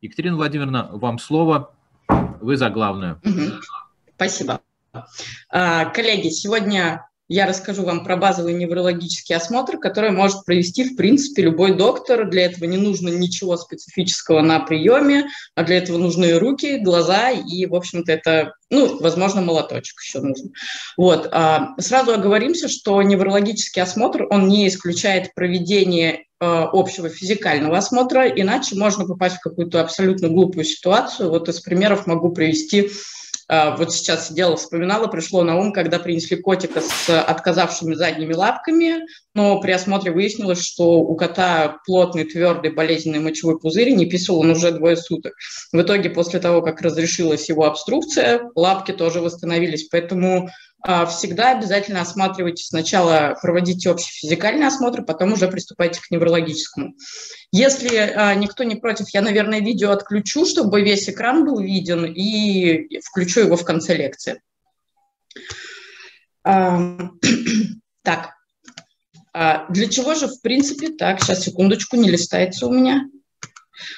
Екатерина Владимировна, вам слово. Вы за главную. Спасибо. А, коллеги, сегодня я расскажу вам про базовый неврологический осмотр, который может провести, в принципе, любой доктор. Для этого не нужно ничего специфического на приеме, а для этого нужны руки, глаза и, в общем-то, это, ну, возможно, молоточек еще нужен. Вот. А, сразу оговоримся, что неврологический осмотр, он не исключает проведение а, общего физикального осмотра, иначе можно попасть в какую-то абсолютно глупую ситуацию. Вот из примеров могу привести вот сейчас сидела, вспоминала, пришло на ум, когда принесли котика с отказавшими задними лапками, но при осмотре выяснилось, что у кота плотный, твердый, болезненный мочевой пузырь, не писал он уже двое суток. В итоге, после того, как разрешилась его обструкция, лапки тоже восстановились. Поэтому а, всегда обязательно осматривайте сначала, проводите общий физикальный осмотр, потом уже приступайте к неврологическому. Если а, никто не против, я, наверное, видео отключу, чтобы весь экран был виден, и включу его в конце лекции. А, так, а, для чего же, в принципе, так, сейчас, секундочку, не листается у меня.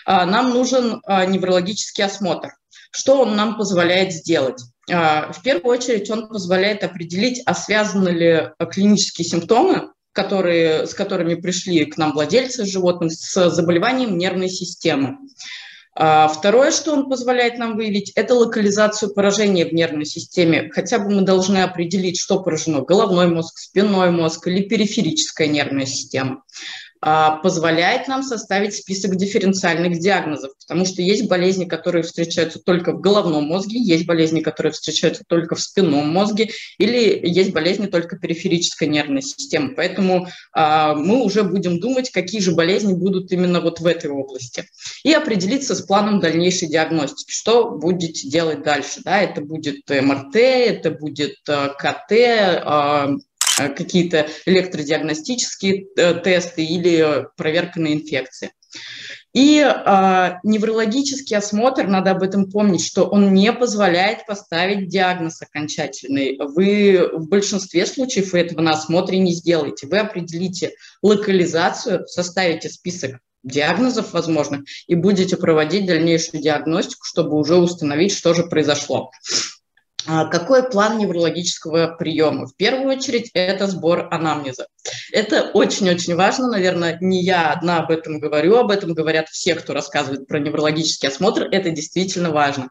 А, нам нужен а, неврологический осмотр. Что он нам позволяет сделать? А, в первую очередь он позволяет определить, а связаны ли клинические симптомы, которые, с которыми пришли к нам владельцы животных, с заболеванием нервной системы. А, второе, что он позволяет нам выявить, это локализацию поражения в нервной системе. Хотя бы мы должны определить, что поражено – головной мозг, спинной мозг или периферическая нервная система. А, позволяет нам составить список дифференциальных диагнозов, потому что есть болезни, которые встречаются только в головном мозге, есть болезни, которые встречаются только в спинном мозге, или есть болезни только периферической нервной системы. Поэтому а, мы уже будем думать, какие же болезни будут именно вот в этой области. И определиться с планом дальнейшей диагностики, что будете делать дальше. Да? Это будет МРТ, это будет а, КТ, Э, какие-то электродиагностические э, тесты или проверка на инфекции. И э, неврологический осмотр, надо об этом помнить, что он не позволяет поставить диагноз окончательный. Вы в большинстве случаев этого на осмотре не сделаете. Вы определите локализацию, составите список диагнозов возможных и будете проводить дальнейшую диагностику, чтобы уже установить, что же произошло. А, какой план неврологического приема? В первую очередь это сбор анамнеза. Это очень-очень важно, наверное, не я одна об этом говорю, об этом говорят все, кто рассказывает про неврологический осмотр, это действительно важно.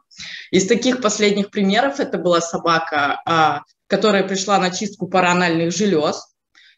Из таких последних примеров это была собака, а, которая пришла на чистку паранальных желез,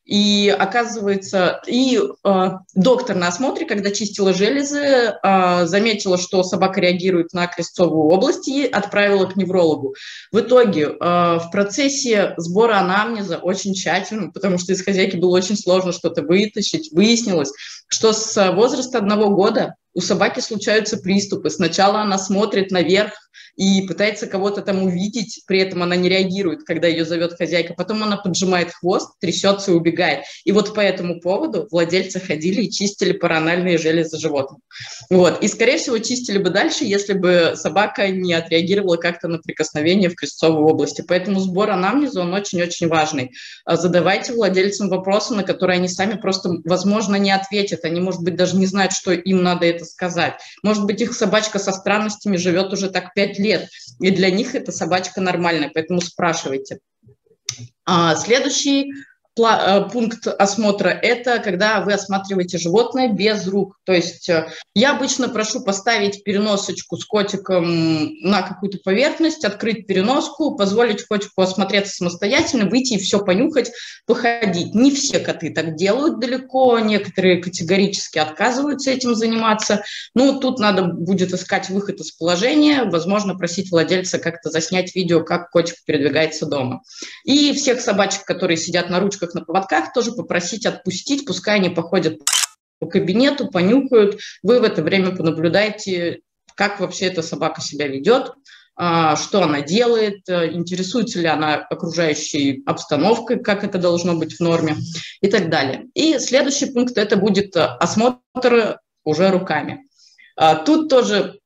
и оказывается, и э, доктор на осмотре, когда чистила железы, э, заметила, что собака реагирует на крестцовую область и отправила к неврологу. В итоге э, в процессе сбора анамнеза очень тщательно, потому что из хозяйки было очень сложно что-то вытащить, выяснилось, что с возраста одного года у собаки случаются приступы. Сначала она смотрит наверх и пытается кого-то там увидеть, при этом она не реагирует, когда ее зовет хозяйка. Потом она поджимает хвост, трясется и убегает. И вот по этому поводу владельцы ходили и чистили паранальные железы животных. Вот. И, скорее всего, чистили бы дальше, если бы собака не отреагировала как-то на прикосновение в крестцовой области. Поэтому сбор анамнеза, он очень-очень важный. А задавайте владельцам вопросы, на которые они сами просто, возможно, не ответят. Они, может быть, даже не знают, что им надо это сказать. Может быть, их собачка со странностями живет уже так пять и для них эта собачка нормальная, поэтому спрашивайте. А, следующий пункт осмотра – это когда вы осматриваете животное без рук. То есть э, я обычно прошу поставить переносочку с котиком на какую-то поверхность, открыть переноску, позволить котику осмотреться самостоятельно, выйти и все понюхать, походить. Не все коты так делают далеко, некоторые категорически отказываются этим заниматься. Ну, тут надо будет искать выход из положения, возможно, просить владельца как-то заснять видео, как котик передвигается дома. И всех собачек, которые сидят на ручках, девушек на поводках тоже попросить отпустить, пускай они походят по кабинету, понюхают. Вы в это время понаблюдаете, как вообще эта собака себя ведет, а, что она делает, э, интересуется ли она окружающей обстановкой, как это должно быть в норме и так далее. И следующий пункт – это будет осмотр уже руками. А, тут тоже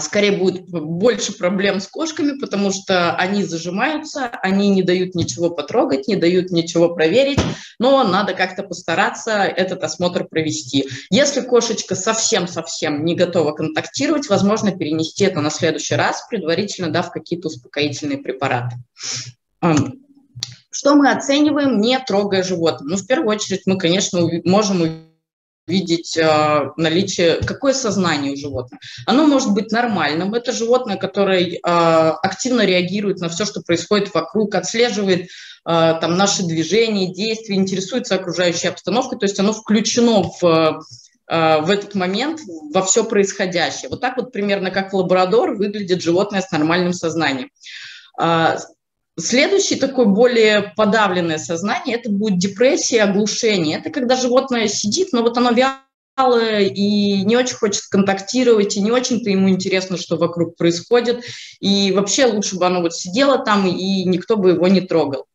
скорее будет больше проблем с кошками, потому что они зажимаются, они не дают ничего потрогать, не дают ничего проверить, но надо как-то постараться этот осмотр провести. Если кошечка совсем-совсем не готова контактировать, возможно перенести это на следующий раз, предварительно дав какие-то успокоительные препараты. Что мы оцениваем, не трогая животное? Ну, в первую очередь, мы, конечно, можем видеть э, наличие, какое сознание у животного. Оно может быть нормальным. Это животное, которое э, активно реагирует на все, что происходит вокруг, отслеживает э, там наши движения, действия, интересуется окружающей обстановкой. То есть оно включено в в этот момент во все происходящее. Вот так вот примерно как лабрадор выглядит животное с нормальным сознанием. Следующий такой более подавленное сознание, это будет депрессия, оглушение. Это когда животное сидит, но вот оно вялое и не очень хочет контактировать, и не очень-то ему интересно, что вокруг происходит. И вообще лучше бы оно вот сидело там, и никто бы его не трогал.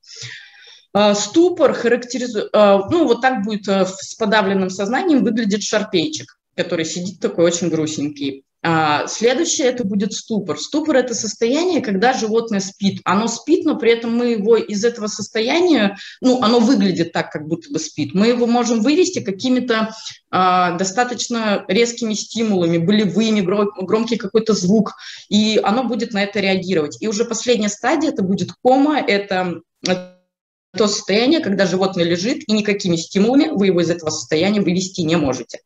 А, ступор характеризует, а, ну вот так будет э, с подавленным сознанием выглядит шарпейчик, который сидит такой очень грустненький. А, следующее это будет ступор. Ступор это состояние, когда животное спит. Оно спит, но при этом мы его из этого состояния, ну, оно выглядит так, как будто бы спит. Мы его можем вывести какими-то а, достаточно резкими стимулами, болевыми, громкий какой-то звук, и оно будет на это реагировать. И уже последняя стадия это будет кома, это то состояние, когда животное лежит, и никакими стимулами вы его из этого состояния вывести не можете.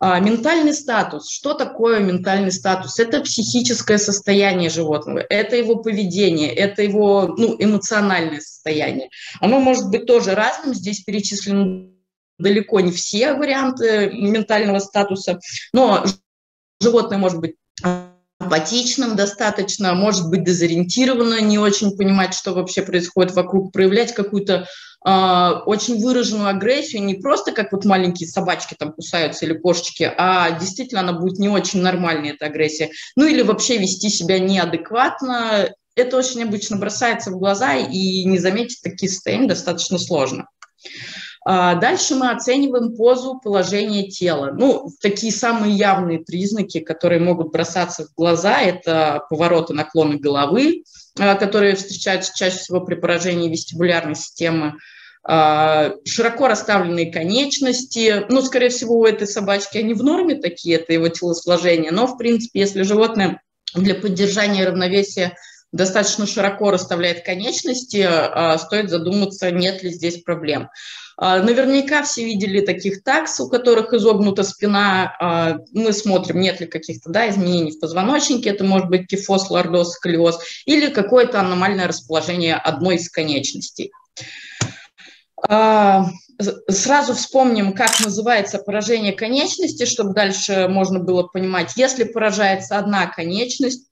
А, ментальный статус. Что такое ментальный статус? Это психическое состояние животного, это его поведение, это его ну, эмоциональное состояние. Оно может быть тоже разным. Здесь перечислены далеко не все варианты ментального статуса, но животное может быть апатичным достаточно, может быть дезориентировано, не очень понимать, что вообще происходит вокруг, проявлять какую-то э, очень выраженную агрессию, не просто как вот маленькие собачки там кусаются или кошечки, а действительно она будет не очень нормальной, эта агрессия. Ну или вообще вести себя неадекватно. Это очень обычно бросается в глаза, и не заметить такие состояния достаточно сложно. А, дальше мы оцениваем позу, положение тела. Ну, такие самые явные признаки, которые могут бросаться в глаза, это повороты, наклоны головы, а, которые встречаются чаще всего при поражении вестибулярной системы, а, широко расставленные конечности. Ну, скорее всего, у этой собачки они в норме такие, это его телосложение, но, в принципе, если животное для поддержания равновесия достаточно широко расставляет конечности, стоит задуматься, нет ли здесь проблем. А, наверняка все видели таких такс, у которых изогнута спина. А, мы смотрим, нет ли каких-то да, изменений в позвоночнике. Это может быть кифоз, лордоз, сколиоз или какое-то аномальное расположение одной из конечностей. А, сразу вспомним, как называется поражение конечности, чтобы дальше можно было понимать. Если поражается одна конечность,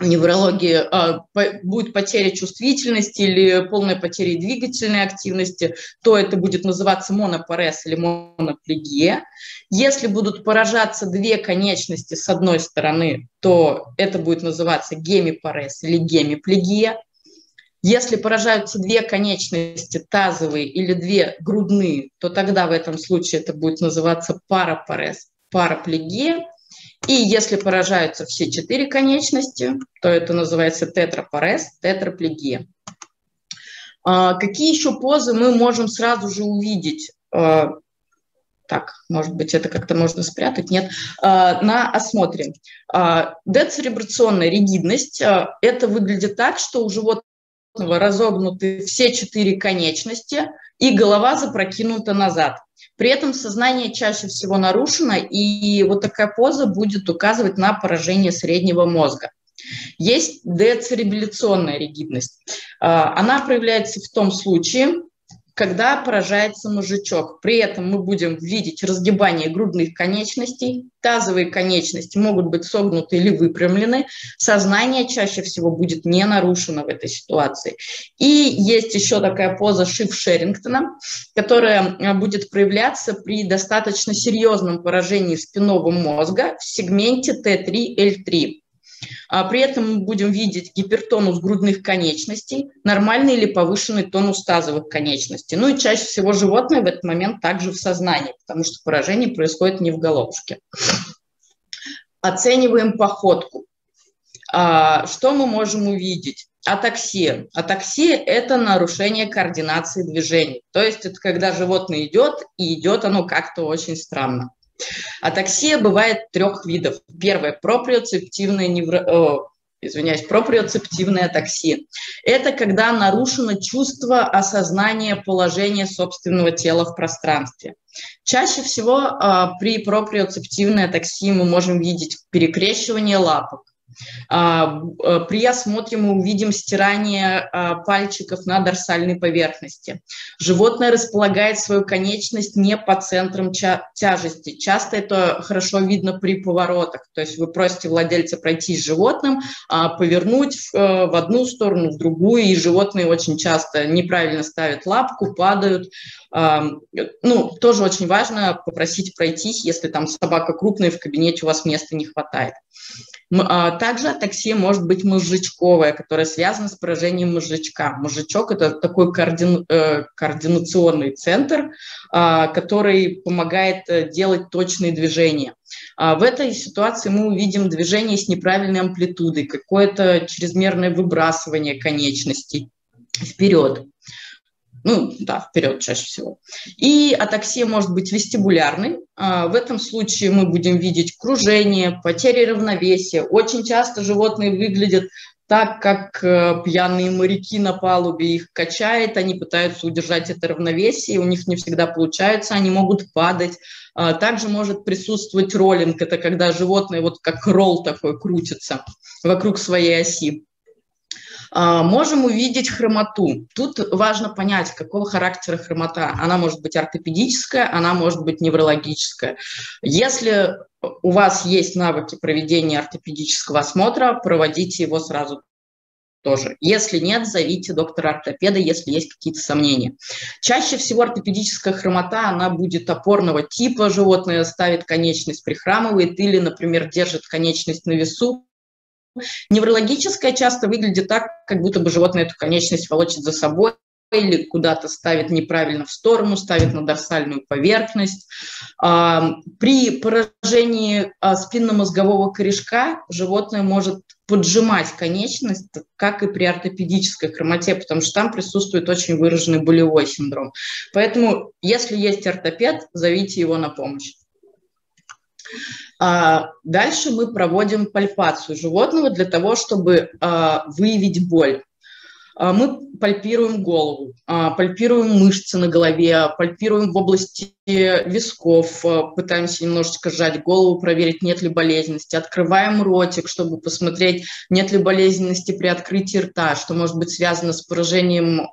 неврологии э, будет потеря чувствительности или полная потеря двигательной активности, то это будет называться монопарез или моноплегия. Если будут поражаться две конечности с одной стороны, то это будет называться гемипарез или гемиплегия. Если поражаются две конечности тазовые или две грудные, то тогда в этом случае это будет называться парапарез, параплегия. И если поражаются все четыре конечности, то это называется тетрапарез, тетраплегия. А, какие еще позы мы можем сразу же увидеть? А, так, может быть, это как-то можно спрятать, нет, а, на осмотре. Децеребрационная ригидность, это выглядит так, что у животного разогнуты все четыре конечности, и голова запрокинута назад. При этом сознание чаще всего нарушено, и вот такая поза будет указывать на поражение среднего мозга. Есть децеребляционная ригидность. А, она проявляется в том случае, когда поражается мозжечок. При этом мы будем видеть разгибание грудных конечностей, тазовые конечности могут быть согнуты или выпрямлены, сознание чаще всего будет не нарушено в этой ситуации. И есть еще такая поза Шиф-Шерингтона, которая э, будет проявляться при достаточно серьезном поражении спинного мозга в сегменте Т3-Л3. А при этом мы будем видеть гипертонус грудных конечностей, нормальный или повышенный тонус тазовых конечностей. Ну и чаще всего животное в этот момент также в сознании, потому что поражение происходит не в головушке. Оцениваем походку. А, что мы можем увидеть? Атаксия. Атаксия – это нарушение координации движений. То есть это когда животное идет, и идет оно как-то очень странно. Атаксия бывает трех видов. Первое – проприоцептивная невро извиняюсь, проприоцептивная атаксия. Это когда нарушено чувство осознания положения собственного тела в пространстве. Чаще всего э, при проприоцептивной атаксии мы можем видеть перекрещивание лапок, э, при осмотре мы увидим стирание а, пальчиков на дорсальной поверхности. Животное располагает свою конечность не по центрам тяжести. Часто это хорошо видно при поворотах. То есть вы просите владельца пройти с животным, а, повернуть э, в одну сторону, в другую, и животные очень часто неправильно ставят лапку, падают. Ну, тоже очень важно попросить пройтись, если там собака крупная, в кабинете у вас места не хватает. А, также атаксия может быть мозжечковая, которая связана с поражением мозжечка. Мозжечок – это такой координ, э, координационный центр, а, который помогает э, делать точные движения. А, в этой ситуации мы увидим движение с неправильной амплитудой, какое-то чрезмерное выбрасывание конечностей вперед. Ну, да, вперед чаще всего. И атаксия может быть вестибулярной. А, в этом случае мы будем видеть кружение, потери равновесия. Очень часто животные выглядят так, как э, пьяные моряки на палубе их качает, они пытаются удержать это равновесие, у них не всегда получается, они могут падать. А, также может присутствовать роллинг, это когда животное вот как ролл такой крутится вокруг своей оси. А, можем увидеть хромоту. Тут важно понять, какого характера хромота. Она может быть ортопедическая, она может быть неврологическая. Если у вас есть навыки проведения ортопедического осмотра, проводите его сразу тоже. Если нет, зовите доктора-ортопеда, если есть какие-то сомнения. Чаще всего ортопедическая хромота, она будет опорного типа, животное ставит конечность, прихрамывает или, например, держит конечность на весу, Неврологическая часто выглядит так, как будто бы животное эту конечность волочит за собой или куда-то ставит неправильно в сторону, ставит на дорсальную поверхность. А, при поражении а, спинномозгового корешка животное может поджимать конечность, как и при ортопедической хромоте, потому что там присутствует очень выраженный болевой синдром. Поэтому, если есть ортопед, зовите его на помощь. А, дальше мы проводим пальпацию животного для того, чтобы а, выявить боль. А, мы пальпируем голову, пальпируем мышцы на голове, пальпируем в области висков, пытаемся немножечко сжать голову, проверить, нет ли болезненности. Открываем ротик, чтобы посмотреть, нет ли болезненности при открытии рта, что может быть связано с поражением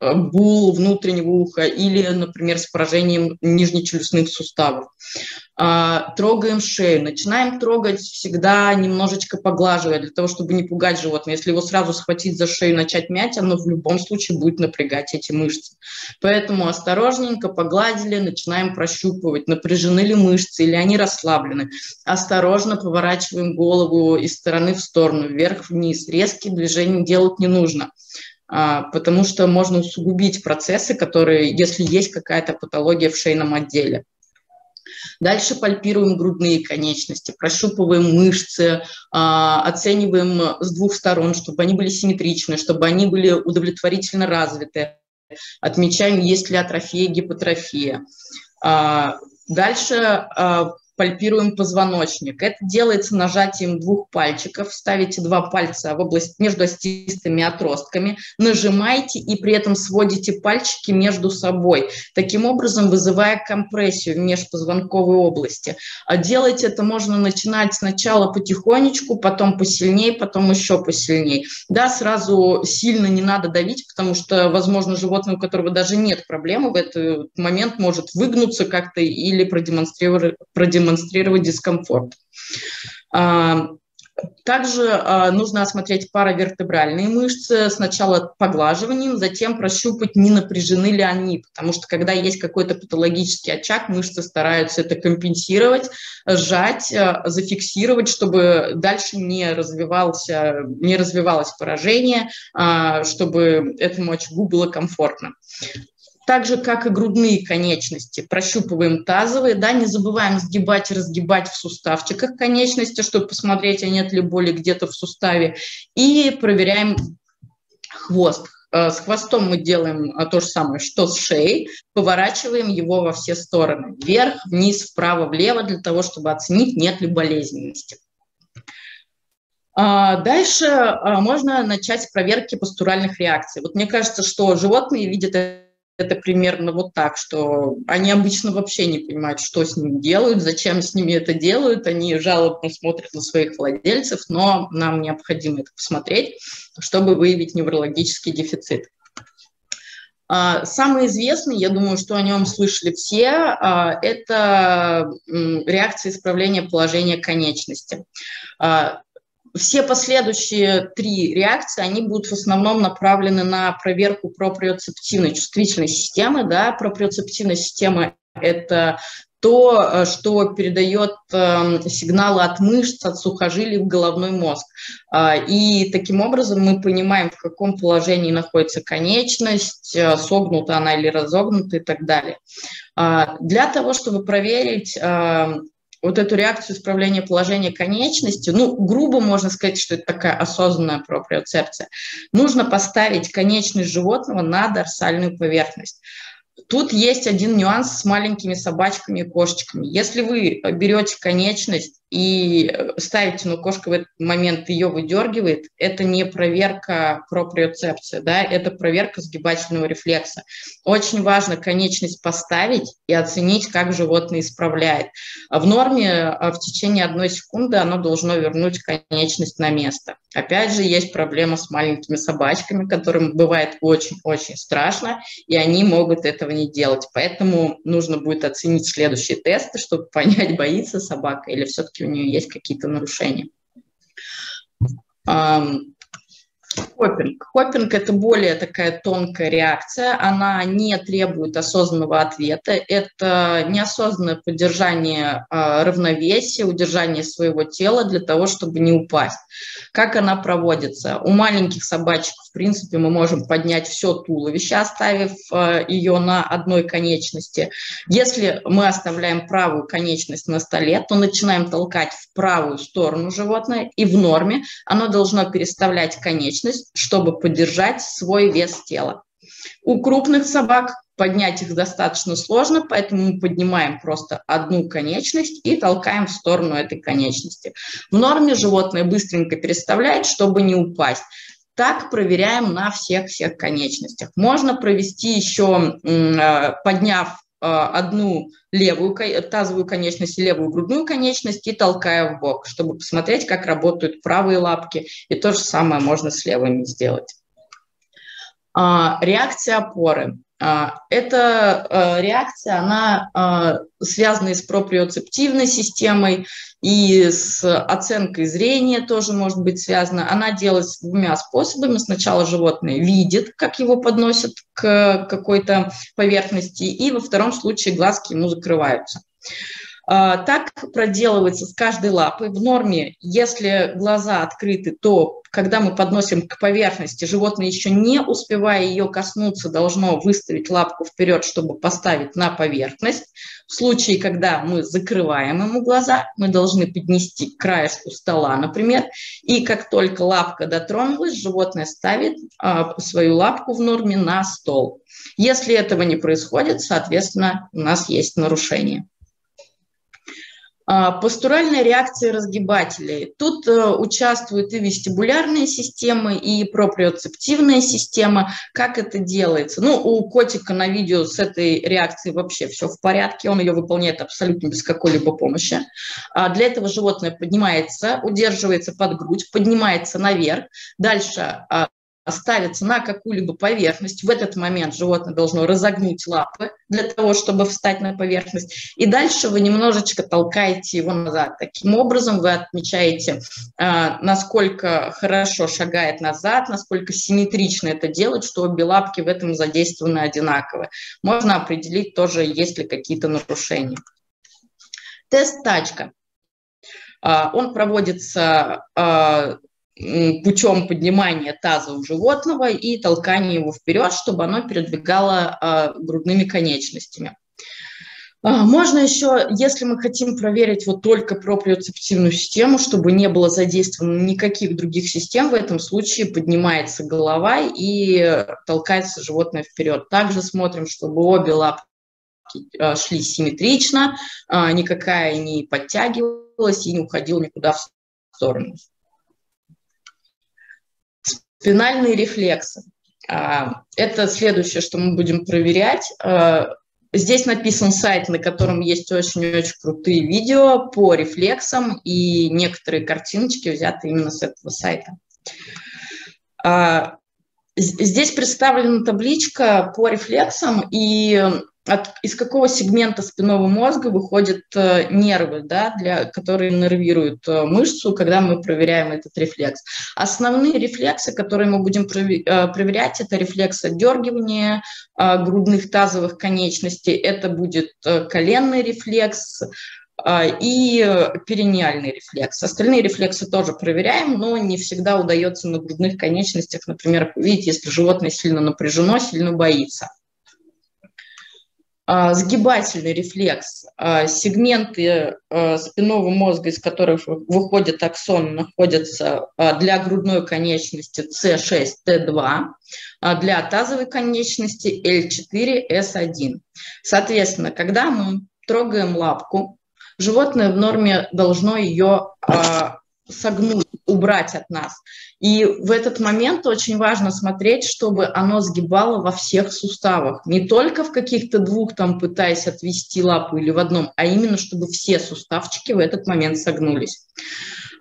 бул внутреннего уха или, например, с поражением нижнечелюстных суставов. А, трогаем шею. Начинаем трогать всегда немножечко поглаживая, для того, чтобы не пугать животное. Если его сразу схватить за шею и начать мять, оно в любом случае будет напрягать эти мышцы. Поэтому осторожненько погладили, начинаем прощупывать, напряжены ли мышцы или они расслаблены. Осторожно поворачиваем голову из стороны в сторону, вверх-вниз. Резкие движения делать не нужно а, потому что можно усугубить процессы, которые, если есть какая-то патология в шейном отделе. Дальше пальпируем грудные конечности, прощупываем мышцы, а, оцениваем с двух сторон, чтобы они были симметричны, чтобы они были удовлетворительно развиты. Отмечаем, есть ли атрофия, гипотрофия. А, дальше пальпируем позвоночник. Это делается нажатием двух пальчиков. Ставите два пальца в область между остистыми отростками, нажимаете и при этом сводите пальчики между собой, таким образом вызывая компрессию в межпозвонковой области. А делать это можно начинать сначала потихонечку, потом посильнее, потом еще посильнее. Да, сразу сильно не надо давить, потому что, возможно, животное, у которого даже нет проблемы, в этот момент может выгнуться как-то или продемонстрировать, продемонстрировать демонстрировать дискомфорт. А, также а, нужно осмотреть паравертебральные мышцы, сначала поглаживанием, затем прощупать, не напряжены ли они, потому что когда есть какой-то патологический очаг, мышцы стараются это компенсировать, сжать, а, зафиксировать, чтобы дальше не, развивался, не развивалось поражение, чтобы этому очагу было комфортно. Так же, как и грудные конечности. Прощупываем тазовые, да, не забываем сгибать и разгибать в суставчиках конечности, чтобы посмотреть, а нет ли боли где-то в суставе. И проверяем хвост. Э, с хвостом мы делаем э, то же самое, что с шеей, поворачиваем его во все стороны, вверх, вниз, вправо, влево, для того, чтобы оценить, нет ли болезненности. А, дальше а, можно начать с проверки постуральных реакций. Вот мне кажется, что животные видят это примерно вот так, что они обычно вообще не понимают, что с ними делают, зачем с ними это делают, они жалобно смотрят на своих владельцев, но нам необходимо это посмотреть, чтобы выявить неврологический дефицит. А, самый известный, я думаю, что о нем слышали все, а, это реакция исправления положения конечности. Все последующие три реакции, они будут в основном направлены на проверку проприоцептивной чувствительной системы. Да? Проприоцептивная система – это то, э, что передает эм, сигналы от мышц, от сухожилий в головной мозг. А, и таким образом мы понимаем, в каком положении находится конечность, э, согнута она или разогнута и так далее. А, для того, чтобы проверить эм, вот эту реакцию исправления положения конечности, ну, грубо можно сказать, что это такая осознанная проприоцепция, нужно поставить конечность животного на дорсальную поверхность. Тут есть один нюанс с маленькими собачками и кошечками. Если вы берете конечность и э, ставите, но кошка в этот момент ее выдергивает, это не проверка проприоцепции, да, это проверка сгибательного рефлекса. Очень важно конечность поставить и оценить, как животное исправляет. В норме а, в течение одной секунды оно должно вернуть конечность на место. Опять же, есть проблема с маленькими собачками, которым бывает очень-очень страшно, и они могут этого не делать. Поэтому нужно будет оценить следующие тесты, чтобы понять, боится собака или все-таки у нее есть какие-то нарушения. Хоппинг. Хоппинг – это более такая тонкая реакция, она не требует осознанного ответа, это неосознанное поддержание э, равновесия, удержание своего тела для того, чтобы не упасть. Как она проводится? У маленьких собачек, в принципе, мы можем поднять все туловище, оставив э, ее на одной конечности. Если мы оставляем правую конечность на столе, то начинаем толкать в правую сторону животное, и в норме оно должно переставлять конечность конечность, чтобы поддержать свой вес тела. У крупных собак поднять их достаточно сложно, поэтому мы поднимаем просто одну конечность и толкаем в сторону этой конечности. В норме животное быстренько переставляет, чтобы не упасть. Так проверяем на всех-всех конечностях. Можно провести еще, э, подняв одну левую тазовую конечность и левую грудную конечность и толкая в бок, чтобы посмотреть, как работают правые лапки. И то же самое можно с левыми сделать. А, реакция опоры. А, эта а, реакция, она а, связана с проприоцептивной системой и с оценкой зрения тоже может быть связана. Она делается двумя способами. Сначала животное видит, как его подносят к какой-то поверхности, и во втором случае глазки ему закрываются. А, так проделывается с каждой лапой. В норме, если глаза открыты, то когда мы подносим к поверхности, животное еще не успевая ее коснуться, должно выставить лапку вперед, чтобы поставить на поверхность. В случае, когда мы закрываем ему глаза, мы должны поднести к краешку стола, например, и как только лапка дотронулась, животное ставит а, свою лапку в норме на стол. Если этого не происходит, соответственно, у нас есть нарушение. А, Постуральная реакция разгибателей. Тут э, участвуют и вестибулярные системы, и проприоцептивная система. Как это делается? Ну, у котика на видео с этой реакцией вообще все в порядке, он ее выполняет абсолютно без какой-либо помощи. А для этого животное поднимается, удерживается под грудь, поднимается наверх. Дальше а, ставится на какую-либо поверхность. В этот момент животное должно разогнуть лапы для того, чтобы встать на поверхность. И дальше вы немножечко толкаете его назад. Таким образом вы отмечаете, а, насколько хорошо шагает назад, насколько симметрично это делает, что обе лапки в этом задействованы одинаково. Можно определить тоже, есть ли какие-то нарушения. Тест тачка. А, он проводится а, путем поднимания таза у животного и толкания его вперед, чтобы оно передвигало а, грудными конечностями. А, можно еще, если мы хотим проверить вот только проприоцептивную систему, чтобы не было задействовано никаких других систем, в этом случае поднимается голова и толкается животное вперед. Также смотрим, чтобы обе лапки а, шли симметрично, никакая не подтягивалась и не уходила никуда в сторону. Спинальные рефлексы. Это следующее, что мы будем проверять. Здесь написан сайт, на котором есть очень-очень крутые видео по рефлексам и некоторые картиночки взяты именно с этого сайта. А, здесь представлена табличка по рефлексам, и от, из какого сегмента спинного мозга выходят э, нервы, да, для, которые нервируют э, мышцу, когда мы проверяем этот рефлекс. Основные рефлексы, которые мы будем прови- э, проверять, это рефлекс отдергивания э, грудных тазовых конечностей, это будет э, коленный рефлекс, э, и периниальный рефлекс. Остальные рефлексы тоже проверяем, но не всегда удается на грудных конечностях, например, увидеть, если животное сильно напряжено, сильно боится. А, сгибательный рефлекс, а, сегменты а, спинного мозга, из которых выходит аксон, находятся для грудной конечности C6, T2, для тазовой конечности L4, S1. Соответственно, когда мы трогаем лапку, животное в норме должно ее согнуть, убрать от нас. И в этот момент очень важно смотреть, чтобы оно сгибало во всех суставах. Не только в каких-то двух, там, пытаясь отвести лапу или в одном, а именно, чтобы все суставчики в этот момент согнулись.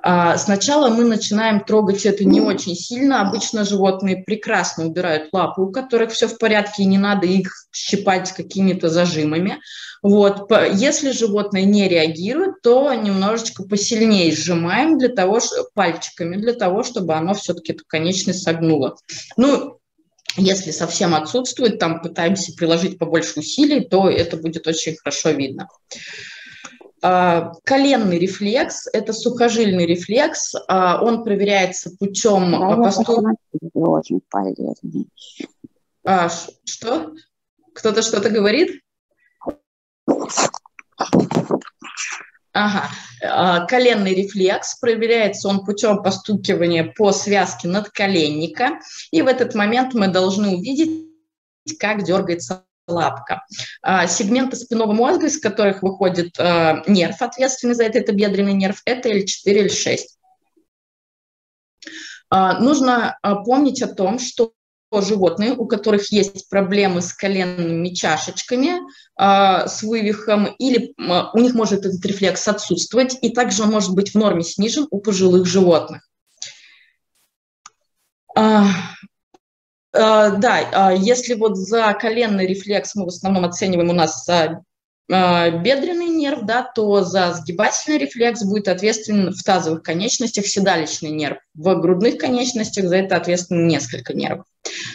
А, сначала мы начинаем трогать это не очень сильно. Обычно животные прекрасно убирают лапы, у которых все в порядке, и не надо их щипать какими-то зажимами. Вот. Если животное не реагирует, то немножечко посильнее сжимаем для того, пальчиками, для того, чтобы оно все-таки эту конечность согнуло. Ну, если совсем отсутствует, там пытаемся приложить побольше усилий, то это будет очень хорошо видно. А, коленный рефлекс – это сухожильный рефлекс. А, он проверяется путем да. Очень полезный. А, что? Кто-то что-то говорит? Ага. А, коленный рефлекс проверяется он путем постукивания по связке надколенника. И в этот момент мы должны увидеть, как дергается лапка. А, сегменты спинного мозга, из которых выходит а, нерв, ответственный за это, это бедренный нерв, это L4, L6. А, нужно помнить о том, что животные, у которых есть проблемы с коленными чашечками, с вывихом, или у них может этот рефлекс отсутствовать, и также он может быть в норме снижен у пожилых животных. Э, да, а если вот за коленный рефлекс мы в основном оцениваем у нас а, бедренный нерв, да, то за сгибательный рефлекс будет ответственен в тазовых конечностях седалищный нерв. В грудных конечностях за это ответственно несколько нервов.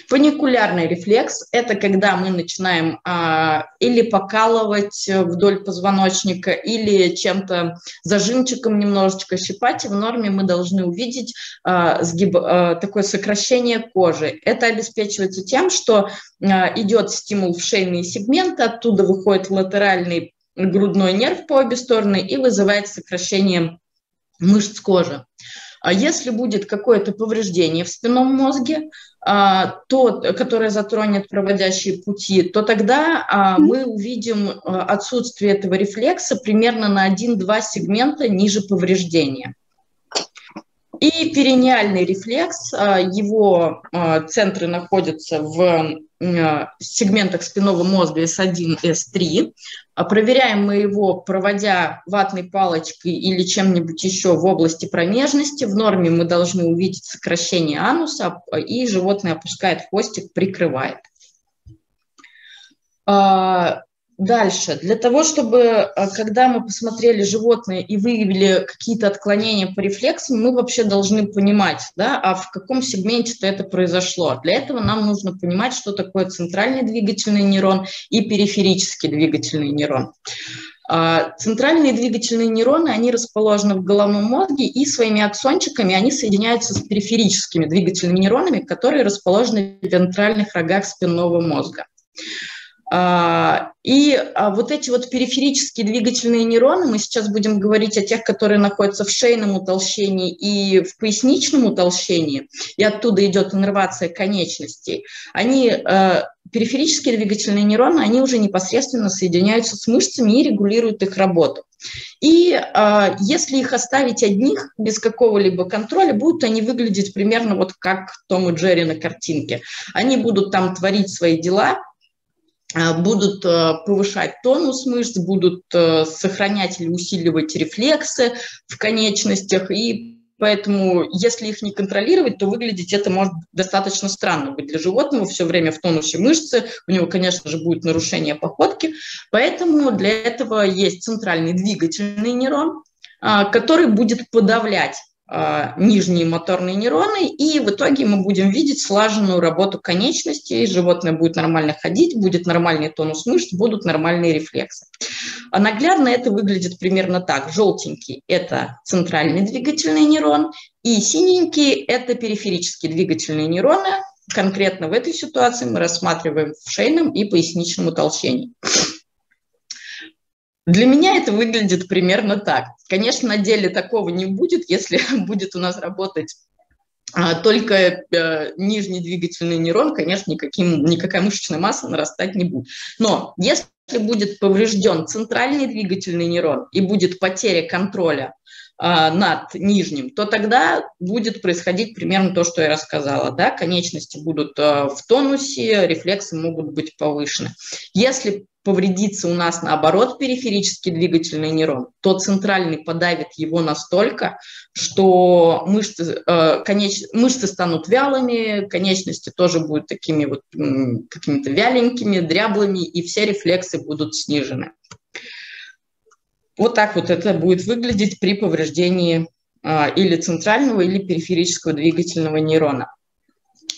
Фуникулярный рефлекс – это когда мы начинаем а, или покалывать вдоль позвоночника, или чем-то зажимчиком немножечко щипать, и в норме мы должны увидеть а, сгиб, а, такое сокращение кожи. Это обеспечивается тем, что а, идет стимул в шейные сегменты, оттуда выходит латеральный грудной нерв по обе стороны и вызывает сокращение мышц кожи. А если будет какое-то повреждение в спинном мозге, а, то, которое затронет проводящие пути, то тогда а, мы увидим отсутствие этого рефлекса примерно на 1-2 сегмента ниже повреждения. И периниальный рефлекс, его центры находятся в сегментах спинного мозга S1, S3. Проверяем мы его, проводя ватной палочкой или чем-нибудь еще в области промежности. В норме мы должны увидеть сокращение ануса, и животное опускает хвостик, прикрывает. Дальше, для того, чтобы, э, когда мы посмотрели животное и выявили какие-то отклонения по рефлексам, мы вообще должны понимать, да, а в каком сегменте-то это произошло. Для этого нам нужно понимать, что такое центральный двигательный нейрон и периферический двигательный нейрон. А, центральные двигательные нейроны, они расположены в головном мозге, и своими аксончиками они соединяются с периферическими двигательными нейронами, которые расположены в вентральных рогах спинного мозга. А, и а, вот эти вот периферические двигательные нейроны, мы сейчас будем говорить о тех, которые находятся в шейном утолщении и в поясничном утолщении, и оттуда идет иннервация конечностей, они периферические двигательные нейроны, они уже непосредственно соединяются с мышцами и регулируют их работу. И если их оставить одних без какого-либо контроля, будут они выглядеть примерно вот как Том и Джерри на картинке. Они будут там творить свои дела, будут э, повышать тонус мышц, будут э, сохранять или усиливать рефлексы в конечностях и Поэтому, если их не контролировать, то выглядеть это может достаточно странно быть для животного. Все время в тонусе мышцы, у него, конечно же, будет нарушение походки. Поэтому для этого есть центральный двигательный нейрон, который будет подавлять нижние моторные нейроны, и в итоге мы будем видеть слаженную работу конечностей, животное будет нормально ходить, будет нормальный тонус мышц, будут нормальные рефлексы. А наглядно это выглядит примерно так. Желтенький – это центральный двигательный нейрон, и синенький – это периферические двигательные нейроны. Конкретно в этой ситуации мы рассматриваем в шейном и поясничном утолщении. Для меня это выглядит примерно так. Конечно, на деле такого не будет, если будет у нас работать а, только э, нижний двигательный нейрон, конечно, никаким, никакая мышечная масса нарастать не будет. Но если будет поврежден центральный двигательный нейрон и будет потеря контроля над нижним, то тогда будет происходить примерно то, что я рассказала. Да? Конечности будут а, в тонусе, рефлексы могут быть повышены. Если повредится у нас наоборот периферический двигательный нейрон, то центральный подавит его настолько, что мышцы, э, конеч... мышцы станут вялыми, конечности тоже будут такими вот какими-то вяленькими, дряблыми, и все рефлексы будут снижены. Вот так вот это будет выглядеть при повреждении э, или центрального, или периферического двигательного нейрона.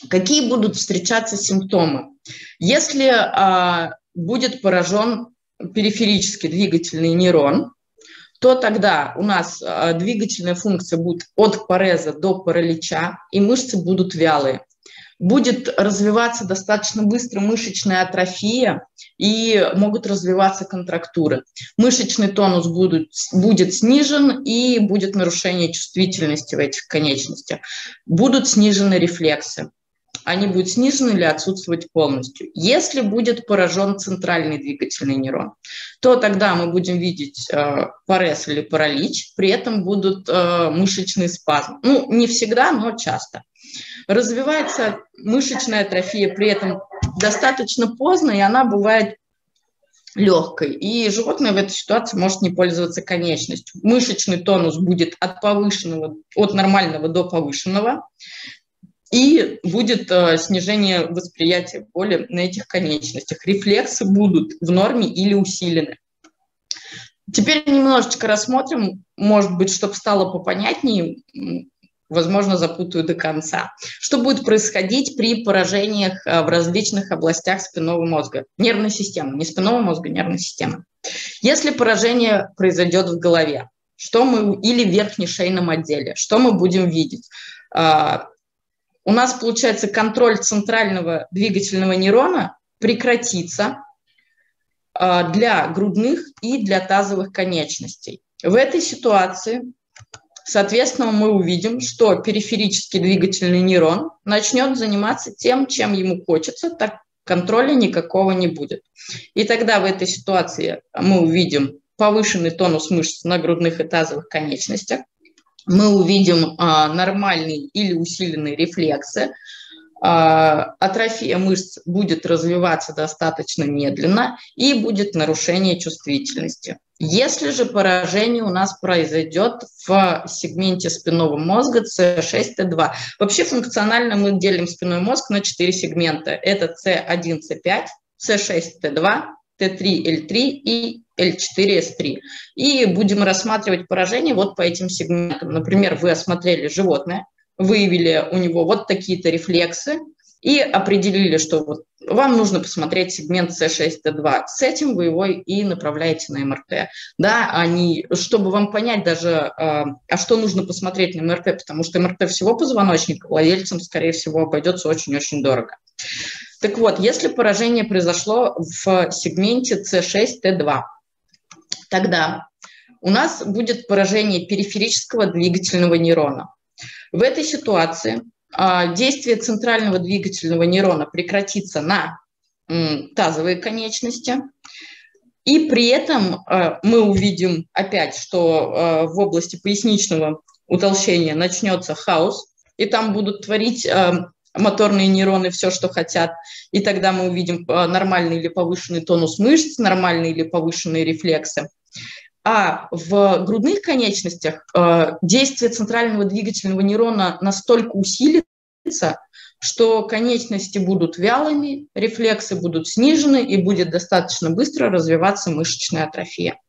Какие будут встречаться симптомы? Если э, будет поражен периферический двигательный нейрон, то тогда у нас а, двигательная функция будет от пареза до паралича, и мышцы будут вялые. Будет развиваться достаточно быстро мышечная атрофия, и могут развиваться контрактуры. Мышечный тонус будет, будет снижен, и будет нарушение чувствительности в этих конечностях. Будут снижены рефлексы они будут снижены или отсутствовать полностью. Если будет поражен центральный двигательный нейрон, то тогда мы будем видеть э, парез или паралич, при этом будут э, мышечные спазмы. Ну, не всегда, но часто. Развивается мышечная атрофия при этом достаточно поздно, и она бывает легкой. И животное в этой ситуации может не пользоваться конечностью. Мышечный тонус будет от повышенного, от нормального до повышенного и будет э, снижение восприятия боли на этих конечностях. Рефлексы будут в норме или усилены. Теперь немножечко рассмотрим, может быть, чтобы стало попонятнее, возможно, запутаю до конца. Что будет происходить при поражениях э, в различных областях спинного мозга? Нервной системы, не спинного мозга, нервной системы. Если поражение произойдет в голове, что мы или в верхнешейном отделе, что мы будем видеть? У нас, получается, контроль центрального двигательного нейрона прекратится а, для грудных и для тазовых конечностей. В этой ситуации, соответственно, мы увидим, что периферический двигательный нейрон начнет заниматься тем, чем ему хочется, так контроля никакого не будет. И тогда в этой ситуации мы увидим повышенный тонус мышц на грудных и тазовых конечностях, мы увидим а, нормальные или усиленные рефлексы. А, атрофия мышц будет развиваться достаточно медленно и будет нарушение чувствительности. Если же поражение у нас произойдет в сегменте спинного мозга C6-T2, вообще функционально мы делим спинной мозг на 4 сегмента. Это C1, C5, C6-T2, Т3, Л3 и L4S3. И будем рассматривать поражение вот по этим сегментам. Например, вы осмотрели животное, выявили у него вот такие-то рефлексы и определили, что вот вам нужно посмотреть сегмент C6D2. С этим вы его и направляете на МРТ. Да, они, чтобы вам понять даже, а, а что нужно посмотреть на МРТ, потому что МРТ всего позвоночника владельцам, скорее всего, обойдется очень-очень дорого. Так вот, если поражение произошло в сегменте C6T2, тогда у нас будет поражение периферического двигательного нейрона. В этой ситуации действие центрального двигательного нейрона прекратится на тазовые конечности, и при этом а, мы увидим опять, что а, в области поясничного утолщения начнется хаос, и там будут творить моторные нейроны все, что хотят, и тогда мы увидим нормальный или повышенный тонус мышц, нормальные или повышенные рефлексы. А в грудных конечностях э, действие центрального двигательного нейрона настолько усилится, что конечности будут вялыми, рефлексы будут снижены и будет достаточно быстро развиваться мышечная атрофия.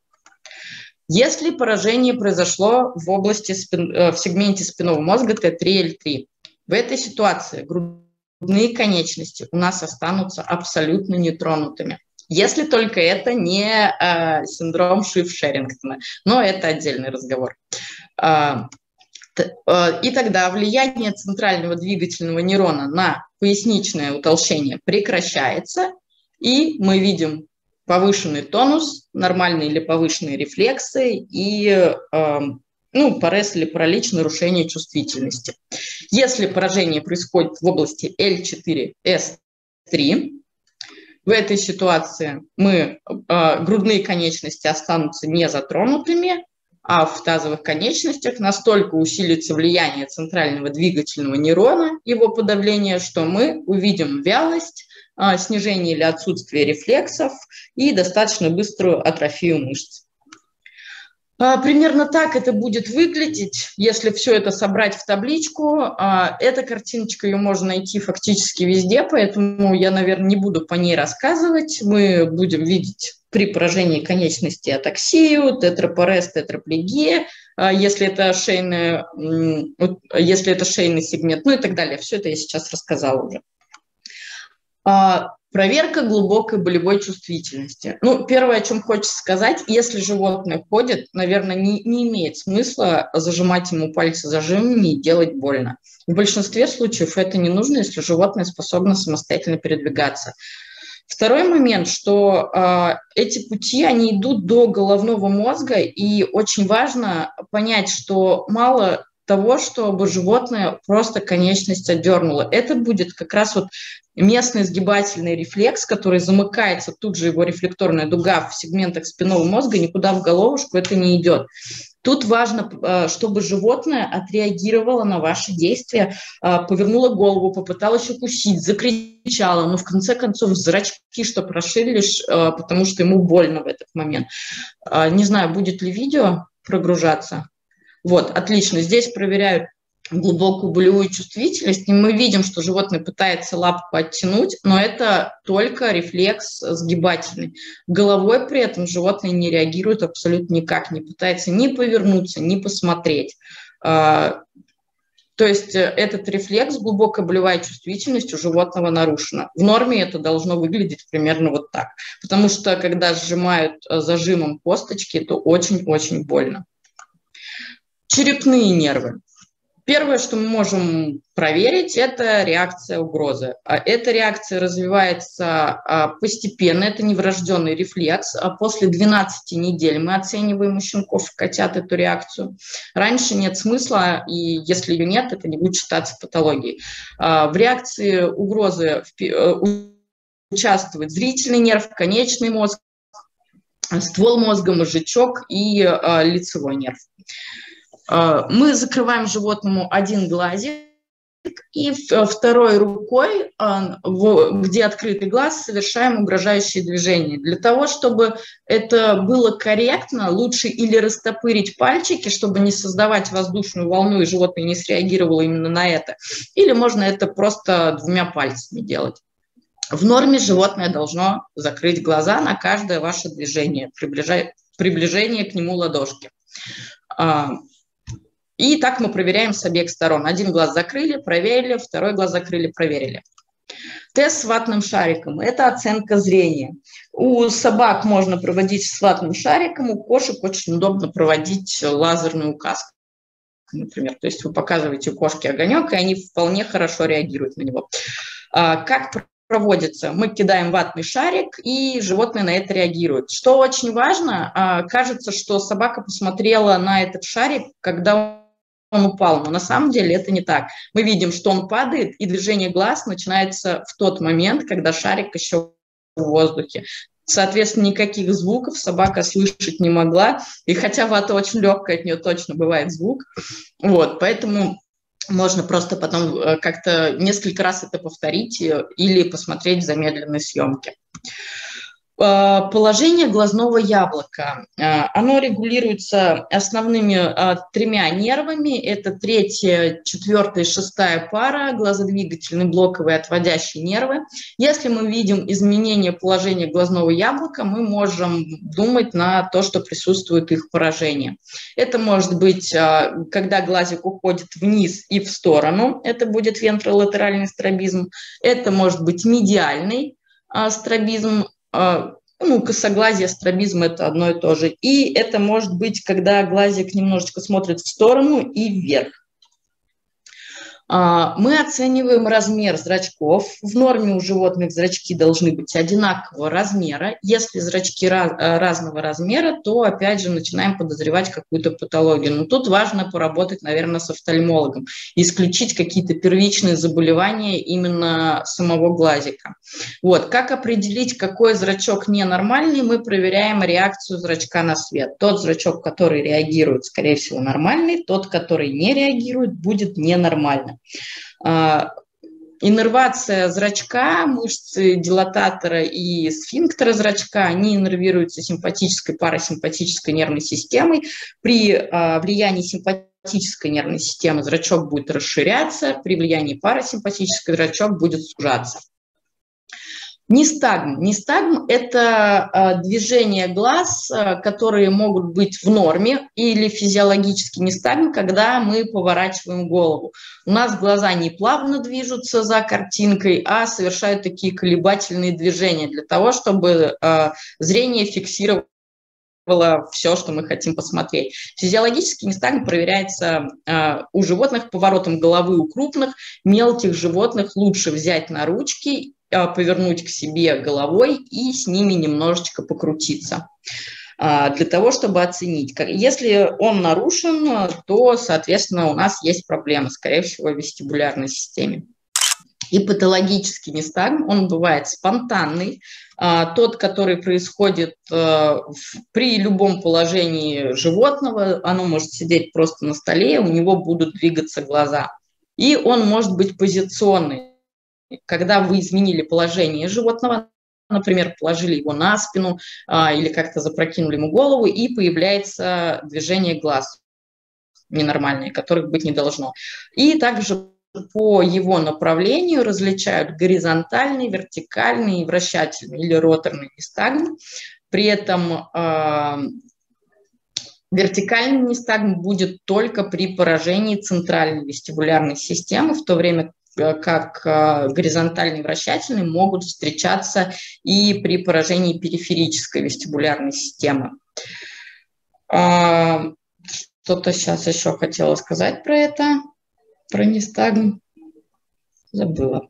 Если поражение произошло в области спин, э, в сегменте спинного мозга Т3Л3, в этой ситуации грудные конечности у нас останутся абсолютно нетронутыми. Если только это не э, синдром Шиф-Шерингтона, но это отдельный разговор. Э, и тогда влияние центрального двигательного нейрона на поясничное утолщение прекращается, и мы видим повышенный тонус, нормальные или повышенные рефлексы и э, ну, парез или паралич, нарушение чувствительности. Если поражение происходит в области L4S3, в этой ситуации мы, э, грудные конечности останутся не затронутыми, а в тазовых конечностях настолько усилится влияние центрального двигательного нейрона, его подавление, что мы увидим вялость, э, снижение или отсутствие рефлексов и достаточно быструю атрофию мышц. А, примерно так это будет выглядеть, если все это собрать в табличку. А, эта картиночка, ее можно найти фактически везде, поэтому я, наверное, не буду по ней рассказывать. Мы будем видеть при поражении конечности атаксию, тетрапорез, тетраплегия, а, если это, шейный, если это шейный сегмент, ну и так далее. Все это я сейчас рассказала уже. Проверка глубокой болевой чувствительности. Ну, первое, о чем хочется сказать, если животное ходит, наверное, не, не имеет смысла зажимать ему пальцы зажимами и делать больно. В большинстве случаев это не нужно, если животное способно самостоятельно передвигаться. Второй момент, что э, эти пути, они идут до головного мозга, и очень важно понять, что мало того, чтобы животное просто конечность отдернуло. Это будет как раз вот местный сгибательный рефлекс, который замыкается, тут же его рефлекторная дуга в сегментах спинного мозга, никуда в головушку это не идет. Тут важно, э, чтобы животное отреагировало на ваши действия, э, повернуло голову, попыталось укусить, закричало, но в конце концов зрачки, что расширились, э, потому что ему больно в этот момент. Не знаю, будет ли видео прогружаться. Вот, отлично. Здесь проверяют глубокую болевую чувствительность, и мы видим, что животное пытается лапку оттянуть, но это только рефлекс сгибательный. Головой при этом животное не реагирует абсолютно никак, не пытается ни повернуться, ни посмотреть. А, то есть э, этот рефлекс, глубокая болевая чувствительность у животного нарушена. В норме это должно выглядеть примерно вот так, потому что когда сжимают э, зажимом косточки, то очень-очень больно. Черепные нервы. Первое, что мы можем проверить, это реакция угрозы. А эта реакция развивается а, постепенно, это неврожденный рефлекс. А после 12 недель мы оцениваем у щенков и котят эту реакцию. Раньше нет смысла, и если ее нет, это не будет считаться патологией. В реакции угрозы э, участвует зрительный нерв, конечный мозг, ствол мозга, мозжечок и лицевой нерв. А, мы закрываем животному один глазик, и второй рукой, а, где открытый глаз, совершаем угрожающие движения. Для того, чтобы это было корректно, лучше или растопырить пальчики, чтобы не создавать воздушную волну, и животное не среагировало именно на это, или можно это просто двумя пальцами делать. В норме животное должно закрыть глаза на каждое ваше движение, приближение к нему ладошки. И так мы проверяем с обеих сторон. Один глаз закрыли, проверили, второй глаз закрыли, проверили. Тест с ватным шариком – это оценка зрения. У собак можно проводить с ватным шариком, у кошек очень удобно проводить лазерную указку, например. То есть вы показываете кошке огонек, и они вполне хорошо реагируют на него. А, как проводится? Мы кидаем ватный шарик, и животное на это реагирует. Что очень важно, а, кажется, что собака посмотрела на этот шарик, когда он упал, но на самом деле это не так. Мы видим, что он падает, и движение глаз начинается в тот момент, когда шарик еще в воздухе. Соответственно, никаких звуков собака слышать не могла. И хотя вата очень легкая, от нее точно бывает звук. Вот, поэтому можно просто потом э, как-то несколько раз это повторить э, или посмотреть в замедленной съемке. Э, положение глазного яблока. Э, оно регулируется основными э, тремя нервами. Это третья, четвертая шестая пара, глазодвигательный, блоковый отводящие нервы. Если мы видим изменение положения глазного яблока, мы можем думать на то, что присутствует их поражение. Это может быть, когда глазик уходит вниз и в сторону, это будет вентролатеральный стробизм. Это может быть медиальный стробизм, а, ну, косоглазие, стробизм – это одно и то же. И это может быть, когда глазик немножечко смотрит в сторону и вверх. А, мы оцениваем размер зрачков. В норме у животных зрачки должны быть одинакового размера. Если зрачки э, разного размера, то опять же начинаем подозревать какую-то патологию. Но тут важно поработать, наверное, с офтальмологом, исключить какие-то первичные заболевания именно самого глазика. Вот. Как определить, какой зрачок ненормальный, мы проверяем реакцию зрачка на свет. Тот зрачок, который реагирует, скорее всего, нормальный, тот, который не реагирует, будет ненормальным. А, иннервация зрачка, мышцы дилататора и сфинктера зрачка, они иннервируются симпатической, парасимпатической нервной системой. При а, влиянии симпатической нервной системы зрачок будет расширяться, при влиянии парасимпатической зрачок будет сужаться. Нистагм. Нистагм – это э, движения глаз, э, которые могут быть в норме, или физиологический нистагм, когда мы поворачиваем голову. У нас глаза не плавно движутся за картинкой, а совершают такие колебательные движения для того, чтобы э, зрение фиксировало все, что мы хотим посмотреть. Физиологический нистагм проверяется э, у животных поворотом головы у крупных, мелких животных лучше взять на ручки а, повернуть к себе головой и с ними немножечко покрутиться а, для того, чтобы оценить. Если он нарушен, то, соответственно, у нас есть проблемы, скорее всего, в вестибулярной системе. И патологический нестагм, он бывает спонтанный, а, тот, который происходит при любом положении животного, оно может сидеть просто на столе, у него будут двигаться глаза. И он может быть позиционный, когда вы изменили положение животного, например, положили его на спину а, или как-то запрокинули ему голову, и появляется движение глаз ненормальные, которых быть не должно. И также по его направлению различают горизонтальный, вертикальный, вращательный или роторный нестагм. При этом э, вертикальный нестагм будет только при поражении центральной вестибулярной системы, в то время как э, горизонтальный и вращательный могут встречаться и при поражении периферической вестибулярной системы. А, что-то сейчас еще хотела сказать про это, про нестагм. Забыла.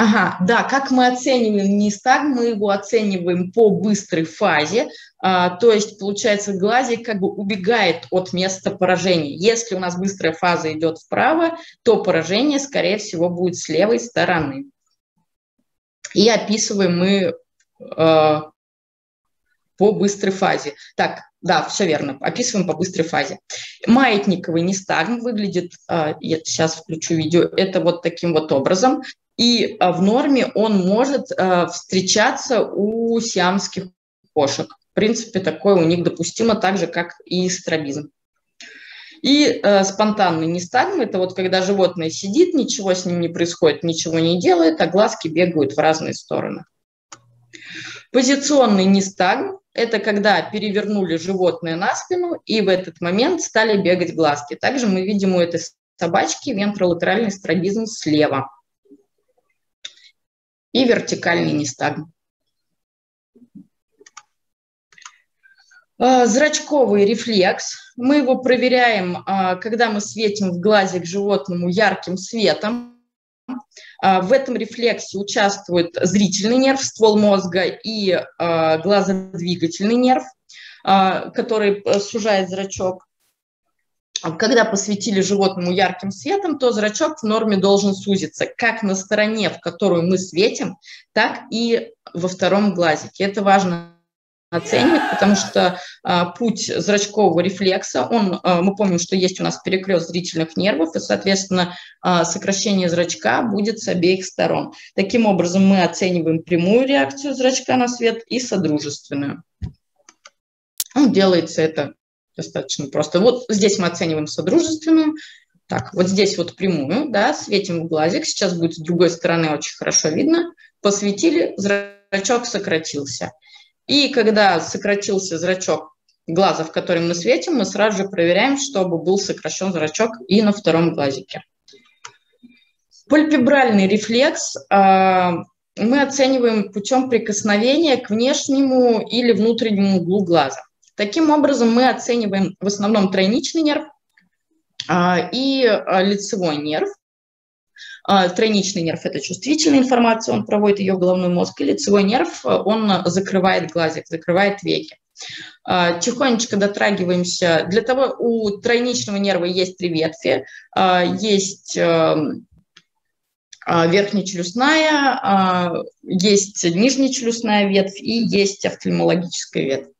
Ага, да, как мы оцениваем нестагм, мы его оцениваем по быстрой фазе, а, то есть, получается, глазик как бы убегает от места поражения. Если у нас быстрая фаза идет вправо, то поражение, скорее всего, будет с левой стороны. И описываем мы э, по быстрой фазе. Так, да, все верно, описываем по быстрой фазе. Маятниковый нестагм выглядит, э, я сейчас включу видео, это вот таким вот образом. И а, в норме он может а, встречаться у сиамских кошек. В принципе, такое у них допустимо, так же, как и стробизм. И э, спонтанный нестагм – это вот когда животное сидит, ничего с ним не происходит, ничего не делает, а глазки бегают в разные стороны. Позиционный нестагм – это когда перевернули животное на спину, и в этот момент стали бегать глазки. Также мы видим у этой собачки вентролатеральный стробизм слева – и вертикальный нестагм. А, зрачковый рефлекс. Мы его проверяем, а, когда мы светим в глазик животному ярким светом. А, в этом рефлексе участвует зрительный нерв, ствол мозга и глазодвигательный нерв, который сужает зрачок. Когда посветили животному ярким светом, то зрачок в норме должен сузиться как на стороне, в которую мы светим, так и во втором глазике. Это важно оценивать, потому что а, путь зрачкового рефлекса, он, а, мы помним, что есть у нас перекрест зрительных нервов, и, соответственно, а, сокращение зрачка будет с обеих сторон. Таким образом, мы оцениваем прямую реакцию зрачка на свет и содружественную. Ну, делается это достаточно просто. Вот здесь мы оцениваем содружественную, так, вот здесь вот прямую, да, светим в глазик, сейчас будет с другой стороны очень хорошо видно, посветили, зрачок сократился. И когда сократился зрачок глаза, в котором мы светим, мы сразу же проверяем, чтобы был сокращен зрачок и на втором глазике. Пальпебральный рефлекс э, мы оцениваем путем прикосновения к внешнему или внутреннему углу глаза. Таким образом, мы оцениваем в основном тройничный нерв э, и э, лицевой нерв. А, тройничный нерв – это чувствительная информация, он проводит ее в головной мозг, и лицевой нерв, он закрывает глазик, закрывает веки. А, тихонечко дотрагиваемся. Для того у тройничного нерва есть три ветви. А, есть эм, верхнечелюстная, есть нижнечелюстная ветвь и есть офтальмологическая ветвь.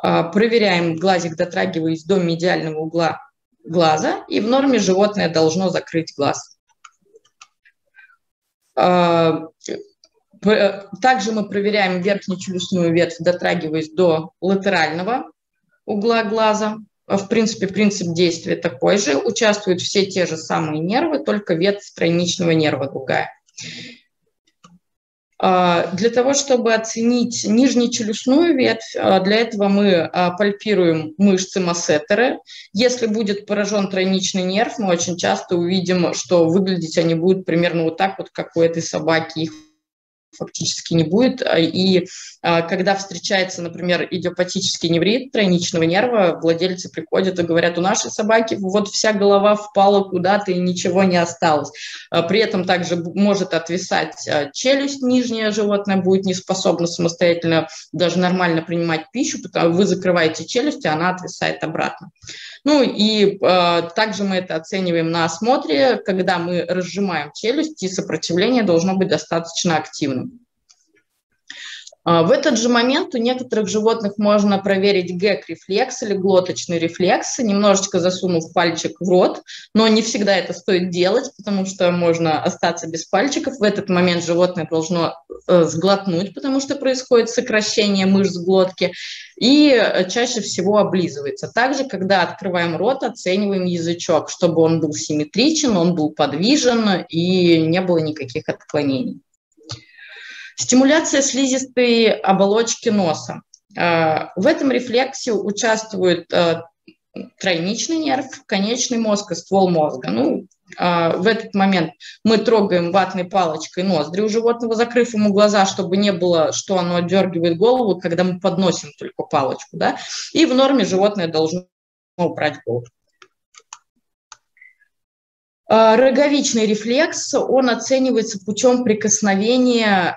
Проверяем глазик, дотрагиваясь до медиального угла глаза, и в норме животное должно закрыть глаз. А, также мы проверяем верхнечелюстную ветвь, дотрагиваясь до латерального угла глаза. В принципе, принцип действия такой же. Участвуют все те же самые нервы, только ветвь тройничного нерва другая. А, для того, чтобы оценить нижнечелюстную ветвь, а, для этого мы а, пальпируем мышцы массетеры. Если будет поражен тройничный нерв, мы очень часто увидим, что выглядеть они будут примерно вот так вот, как у этой собаки. Их фактически не будет. А, и а, когда встречается, например, идиопатический неврит тройничного нерва, владельцы приходят и говорят, у нашей собаки вот вся голова впала куда-то и ничего не осталось. А, при этом также может отвисать челюсть нижняя, животное будет не способно самостоятельно даже нормально принимать пищу, потому вы закрываете челюсть, и она отвисает обратно. Ну и также мы это оцениваем на осмотре, когда мы разжимаем челюсть, и сопротивление должно быть достаточно активным. А, в этот же момент у некоторых животных можно проверить гэк-рефлекс или глоточный рефлекс, немножечко засунув пальчик в рот, но не всегда это стоит делать, потому что можно остаться без пальчиков. В этот момент животное должно э, сглотнуть, потому что происходит сокращение мышц глотки, и э, чаще всего облизывается. Также, когда открываем рот, оцениваем язычок, чтобы он был симметричен, он был подвижен и не было никаких отклонений. Стимуляция слизистой оболочки носа. А, в этом рефлексе участвует а, тройничный нерв, конечный мозг и ствол мозга. Ну, а, в этот момент мы трогаем ватной палочкой ноздри у животного, закрыв ему глаза, чтобы не было, что оно отдергивает голову, когда мы подносим только палочку. Да? И в норме животное должно убрать голову. Роговичный рефлекс, он оценивается путем прикосновения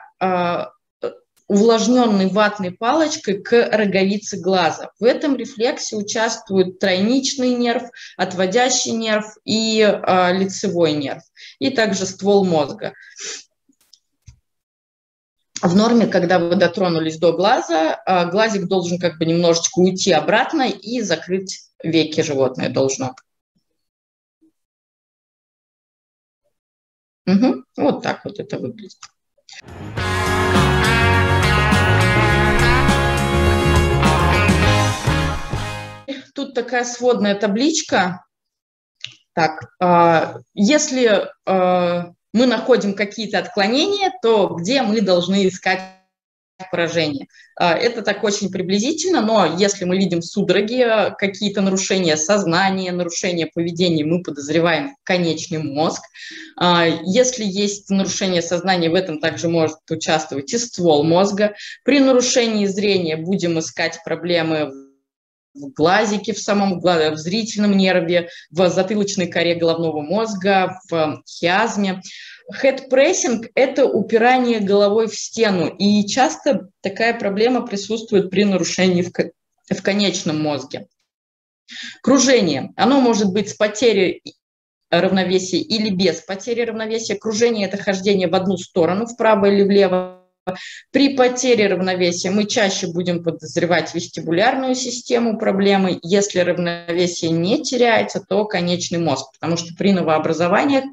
увлажненной ватной палочкой к роговице глаза. В этом рефлексе участвуют тройничный нерв, отводящий нерв и а, лицевой нерв, и также ствол мозга. В норме, когда вы дотронулись до глаза, а, глазик должен как бы немножечко уйти обратно и закрыть веки животное должно. Угу. Вот так вот это выглядит. Тут такая сводная табличка. Так, а, если а, мы находим какие-то отклонения, то где мы должны искать поражение. А, это так очень приблизительно, но если мы видим судороги, какие-то нарушения сознания, нарушения поведения, мы подозреваем конечный мозг. А, если есть нарушение сознания, в этом также может участвовать и ствол мозга. При нарушении зрения будем искать проблемы в глазике, в самом в зрительном нерве, в затылочной коре головного мозга, в хиазме. Хедпрессинг – это упирание головой в стену, и часто такая проблема присутствует при нарушении в, в конечном мозге. Кружение. Оно может быть с потерей равновесия или без потери равновесия. Кружение – это хождение в одну сторону, вправо или влево. При потере равновесия мы чаще будем подозревать вестибулярную систему проблемы. Если равновесие не теряется, то конечный мозг, потому что при новообразованиях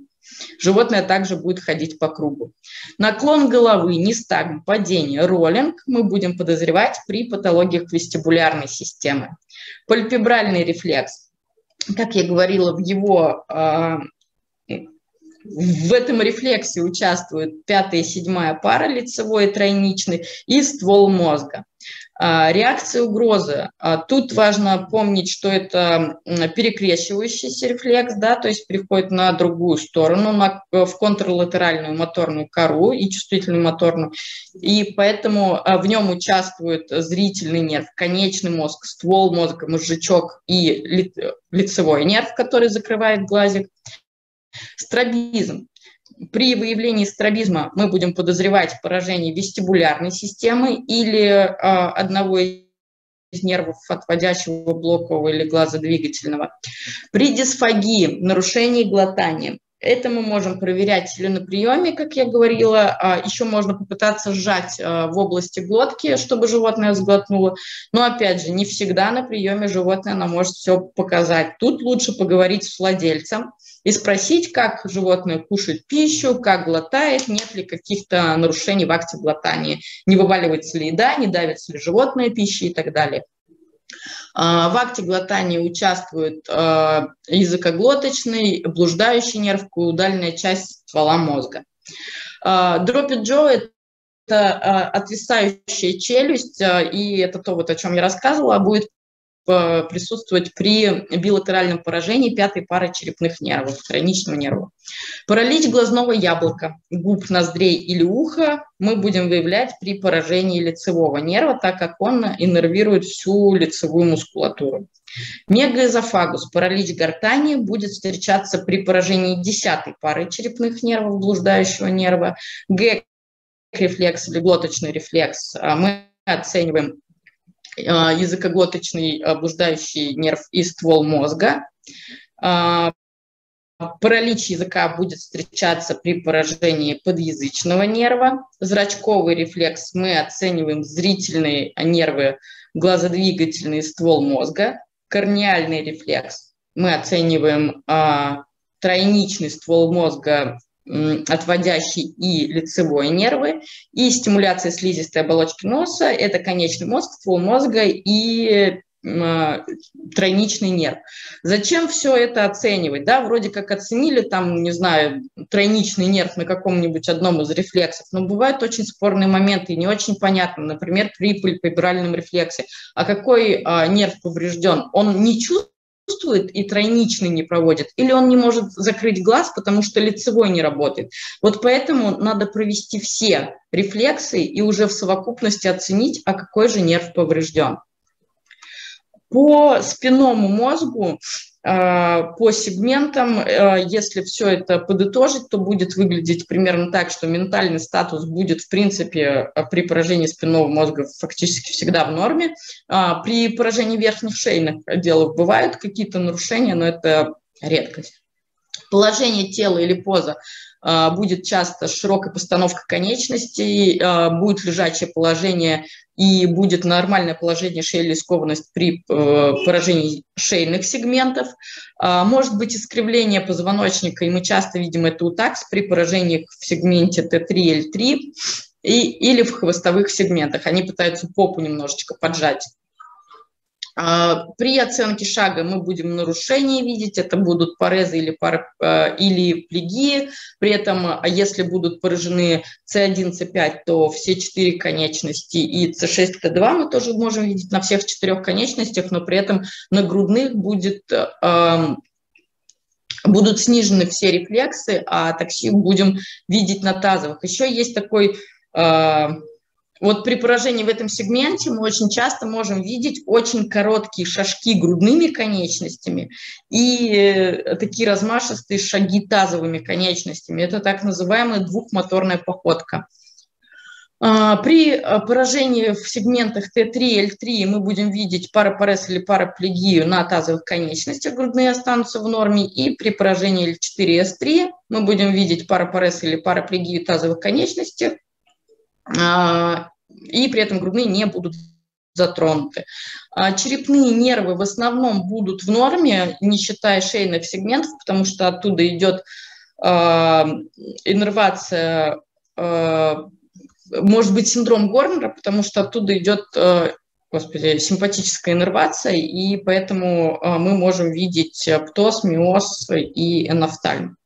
Животное также будет ходить по кругу. Наклон головы, нистагм, падение, роллинг мы будем подозревать при патологиях вестибулярной системы. Пальпебральный рефлекс. Как я говорила, в его а, в этом рефлексе участвуют пятая и седьмая пара, лицевой и тройничный, и ствол мозга. А, реакция угрозы. А, тут важно помнить, что это перекрещивающийся рефлекс, да, то есть переходит на другую сторону, на, в контрлатеральную моторную кору и чувствительную моторную. И поэтому а, в нем участвует зрительный нерв, конечный мозг, ствол мозга, мозжечок и лицевой нерв, который закрывает глазик. Стробизм. При выявлении стробизма мы будем подозревать поражение вестибулярной системы или э, одного из нервов отводящего блокового или глазодвигательного. При дисфагии, нарушении глотания, это мы можем проверять или на приеме, как я говорила. А еще можно попытаться сжать а, в области глотки, чтобы животное сглотнуло. Но опять же, не всегда на приеме животное нам может все показать. Тут лучше поговорить с владельцем и спросить, как животное кушает пищу, как глотает, нет ли каких-то нарушений в акте глотания, не вываливается ли еда, не давится ли животное пищей и так далее. А, в акте глотания участвует а, языкоглоточный, блуждающий нерв, каудальная часть ствола мозга. А, Дропит Джо – это отвисающая челюсть, и это то, вот, о чем я рассказывала, будет присутствовать при билатеральном поражении пятой пары черепных нервов, хроничного нерва. Паралич глазного яблока, губ, ноздрей или уха мы будем выявлять при поражении лицевого нерва, так как он иннервирует всю лицевую мускулатуру. Мегаэзофагус, паралич гортани, будет встречаться при поражении десятой пары черепных нервов, блуждающего нерва. Г-рефлекс или глоточный рефлекс а мы оцениваем а, языкоглоточный блуждающий нерв и ствол мозга. Паралич языка будет встречаться при поражении подъязычного нерва. Зрачковый рефлекс мы оцениваем зрительные нервы, глазодвигательный ствол мозга. Корниальный рефлекс мы оцениваем а, тройничный ствол мозга отводящий и лицевой нервы, и стимуляция слизистой оболочки носа – это конечный мозг, ствол мозга и тройничный нерв. Зачем все это оценивать? Да, вроде как оценили там, не знаю, тройничный нерв на каком-нибудь одном из рефлексов, но бывают очень спорные моменты и не очень понятно, например, при пальпебральном рефлексе. А какой а, нерв поврежден? Он не чувствует чувствует и тройничный не проводит, или он не может закрыть глаз, потому что лицевой не работает. Вот поэтому надо провести все рефлексы и уже в совокупности оценить, а какой же нерв поврежден. По спинному мозгу а, по сегментам, а, если все это подытожить, то будет выглядеть примерно так, что ментальный статус будет, в принципе, а, при поражении спинного мозга фактически всегда в норме. При поражении верхних шейных отделов бывают какие-то нарушения, но это редкость. Положение тела или поза будет часто широкая постановка конечностей, будет лежачее положение и будет нормальное положение шеи или скованность при э, поражении шейных сегментов. А, может быть искривление позвоночника, и мы часто видим это у такс при поражениях в сегменте Т3, Л3 и, или в хвостовых сегментах. Они пытаются попу немножечко поджать. А, при оценке шага мы будем нарушения видеть, это будут порезы или, пар, а, или плегии. При этом, а если будут поражены C1, C5, то все четыре конечности и C6, T2 мы тоже можем видеть на всех четырех конечностях, но при этом на грудных будет, будут снижены все рефлексы, а такси будем видеть на тазовых. Еще есть такой вот при поражении в этом сегменте мы очень часто можем видеть очень короткие шажки грудными конечностями и э, такие размашистые шаги тазовыми конечностями. Это так называемая двухмоторная походка. А, при э, поражении в сегментах Т3, Л3 мы будем видеть парапарез или параплегию на тазовых конечностях, грудные останутся в норме, и при поражении Л4, С3 мы будем видеть парапарез или параплегию тазовых конечностей, и при этом грудные не будут затронуты. А черепные нервы в основном будут в норме, не считая шейных сегментов, потому что оттуда идет э, иннервация, может быть, синдром Горнера, потому что оттуда идет, господи, симпатическая иннервация, и поэтому мы можем видеть птоз, миоз и энофтальм.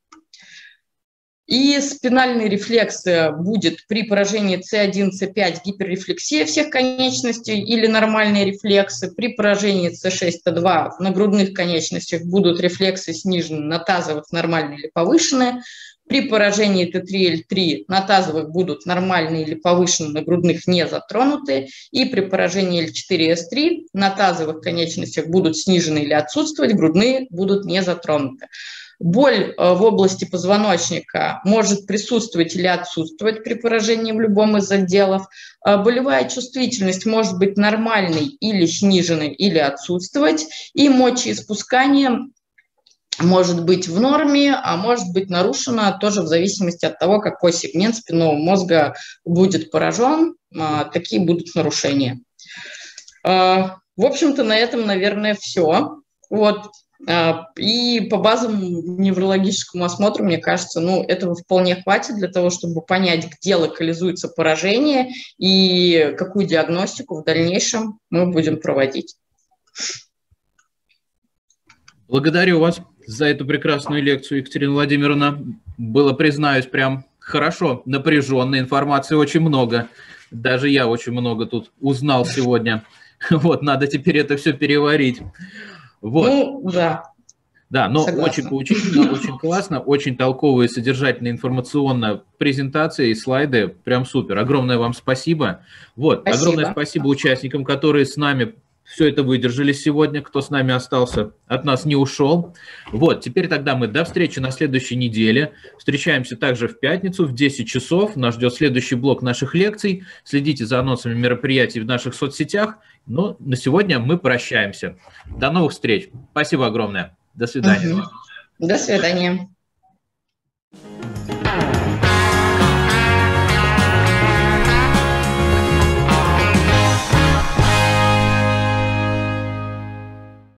И спинальный рефлекс будет при поражении C1, C5 гиперрефлексия всех конечностей или нормальные рефлексы. При поражении C6, T2 на грудных конечностях будут рефлексы снижены на тазовых нормальные или повышенные. При поражении Т3, Л3 на тазовых будут нормальные или повышенные, на грудных не затронутые. И при поражении Л4, С3 на тазовых конечностях будут снижены или отсутствовать, грудные будут не затронуты. Боль э, в области позвоночника может присутствовать или отсутствовать при поражении в любом из отделов. Э, болевая чувствительность может быть нормальной или сниженной, или отсутствовать. И мочеиспускание может быть в норме, а может быть нарушено тоже в зависимости от того, какой сегмент спинного мозга будет поражен. Э, такие будут нарушения. В общем-то, на этом, наверное, все. Вот а, и по базовому неврологическому осмотру, мне кажется, ну, этого вполне хватит для того, чтобы понять, где локализуется поражение и какую диагностику в дальнейшем мы будем проводить. Благодарю вас за эту прекрасную лекцию, Екатерина Владимировна. Было, признаюсь, прям хорошо, напряженно, информации очень много. Даже я очень много тут узнал сегодня. Вот, надо теперь это все переварить. Вот. Ну, да. Да, но Согласна. очень поучительно, очень классно, очень толковая, содержательная, информационная презентация и слайды. Прям супер. Огромное вам спасибо. Вот, спасибо. огромное спасибо участникам, которые с нами все это выдержали сегодня, кто с нами остался, от нас не ушел. Вот, теперь тогда мы до встречи на следующей неделе. Встречаемся также в пятницу в 10 часов. Нас ждет следующий блок наших лекций. Следите за анонсами мероприятий в наших соцсетях. Ну, на сегодня мы прощаемся. До новых встреч. Спасибо огромное. До свидания. До свидания.